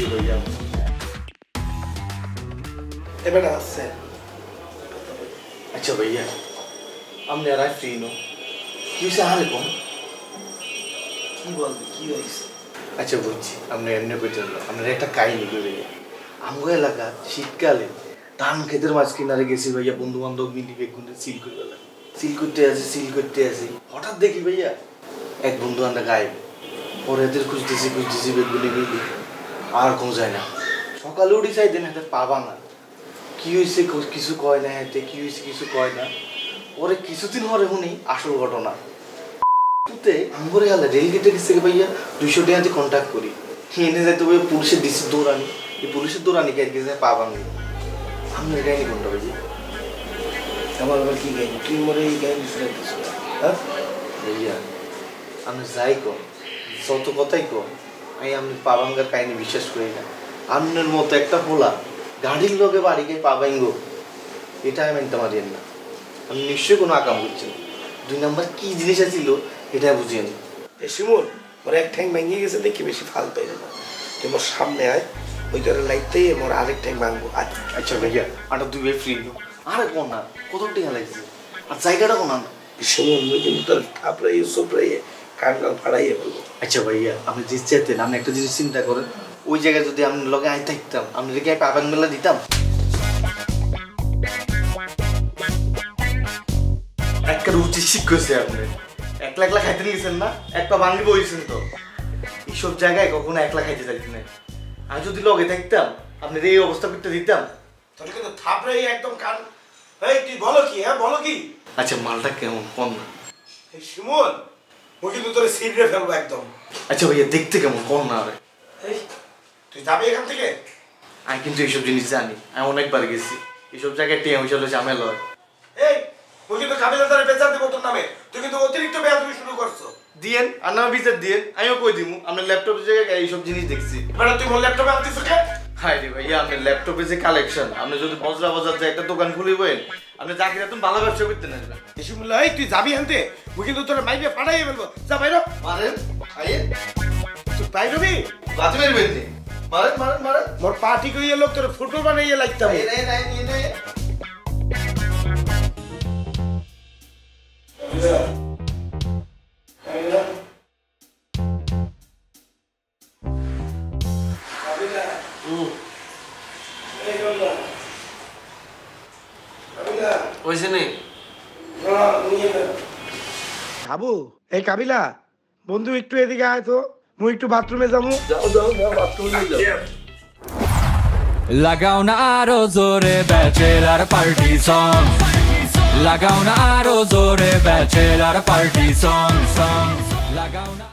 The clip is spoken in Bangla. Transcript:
খুশি হই যাব এবার আসছে আচ্ছা ভাইয়া আপনি আর আই ফ্রি নো? কি হয়েছে আরে কম? কি বলবে কি হয়েছে আচ্ছা বুঝছি। আপনি এমনি কইতে হলো আপনার একটা কাহিনী করে ভাইয়া? আমগো এলাকা শীতকালে ধান খেতের মাছ কিনারে গেছি ভাইয়া বন্ধু বান্ধব মিলি বেগুনে সিল করে সিল করতে আসি সিল করতে আসি। হঠাৎ দেখি ভাইয়া এক বন্ধু আমরা গায়েব। পরে এদের খুঁজতেছি খুঁজতেছি বেগুনে মিলি আর কোনো যায় না। সকালে উঠি চাই, দেন হাতে পাবা না কি হয়েছে কিছু কয় না হাতে কি হয়েছে কিছু কয় না। পরে কিছুদিন পরে শুনি আসল ঘটনা। তুতে আঙ্গুরে গেলে রেলগেটে গেছে গে ভাইয়া, দুইশো টাকা দিয়ে কন্ট্যাক্ট করি। এনে যাইতে ভাই পুলিশের দিছে দৌড়ানি। এই পুলিশের দৌড়ানি কে গেছে পা ভাঙলি আমি এটাই কোনটা ভাইয়া? আমার আবার কি গাইনি তুই মরে এই গাইনি হ্যাঁ? ভাইয়া, আমি যাই কম। যত কথাই কম। আমি আমি পা ভাঙ্গার কাহিনী বিশ্বাস করি না। আপনার মতো একটা হোলা গাড়ির লোকে বাড়ি গিয়ে পা ভাঙ্গো এটা আমি মানতে পারি না। আমি নিশ্চয়ই কোনো আকাম করছি না। দুই নাম্বার কি জিনিস ছিল এটা বুঝিয়ে না এ শিমুল মোর এক ঠ্যাং ভেঙে গেছে দেখি বেশি ফাল পাই না তুই মোর সামনে আয় ওই তোর লাইটতেই মোর আরেক ঠ্যাং ভাঙবো আচ্ছা ভাইয়া আটা দুই ভাই ফ্রি আরে কোন না কত টিকা লাগছে আর জায়গাটা কোন না? শিমুল মুই কিন্তু তোর থাপড়াইয়ে সোপড়াইয়ে কান কান ফাড়াইয়ে বলব। আচ্ছা ভাইয়া আপনি যে চেতেন আপনি একটা জিনিস চিন্তা করেন। ওই জায়গায় যদি আমি লগে আই থাকতাম আপনি কি পাবেন মেলা দিতাম। একটা উচিত শিক্ষছে আপনি। একলা একলা খাইতে নিয়েছেন না একটা বাঙালি বইছেন তো। এইসব জায়গায় কখনো একলা খাইতে চাইতেন না আর যদি লগে থাকতাম আপনার এই অবস্থা করতে দিতাম। তোর কিন্তু থাপড়াইয়ে একদম কান এই তুই বলো কি হ্যাঁ বলো কি? আচ্ছা মালটা কেমন? কম না শিমুল। কিন্তু তোর ফেলব একদম। আচ্ছা ভাইয়া দেখতে কেমন? কম না এই তুই যাবি এখান থেকে? আমি কিন্তু এইসব জিনিস জানি। আমি অনেকবার গেছি। এইসব জায়গায় ঝামেলা হয়। এই মুই কিন্তু কাবিলা তারে বেচার দেবো তোর নামে। তুই কিন্তু অতিরিক্ত বেয়া তুমি শুরু করছ। দিয়েন আর না বিচার দিয়েন। আমিও কই দিমু? আপনার ল্যাপটপের জায়গায় এইসব জিনিস দেখছি। এবারে তুই মোর ল্যাপটপে আনতিস কে হাই রে ভাইয়া আপনার ল্যাপটপে যে কালেকশন আপনি যদি বজরা বাজার যে একটা দোকান খুলিবেন? আপনি চাকরি তুমি ভালো ব্যবসা করতে এসে বলল এই তুই যাবি আনতে? মুই কিন্তু তোর মাইকে ফাটাইয়ে ফেলব। যা বাইর মারেন তুই বাইরবি বাতি মেরবেন নি মারেন মারেন মারেন। মোর পার্টি কইয়ে লোক তোর ফুটবল বানাইয়ে লাগতাম এই নাই নাই নিয়ে নাই হয়েছে বাবু এই কাবিলা বন্ধু একটু এদিকে আয় তো। মুই একটু বাথরুমে যাব। লাগাও না আরও জোরে ব্যাচেলার পার্টি সং লাগাও না আরও জোরে ব্যাচেলার পার্টি সং সং লাগাও না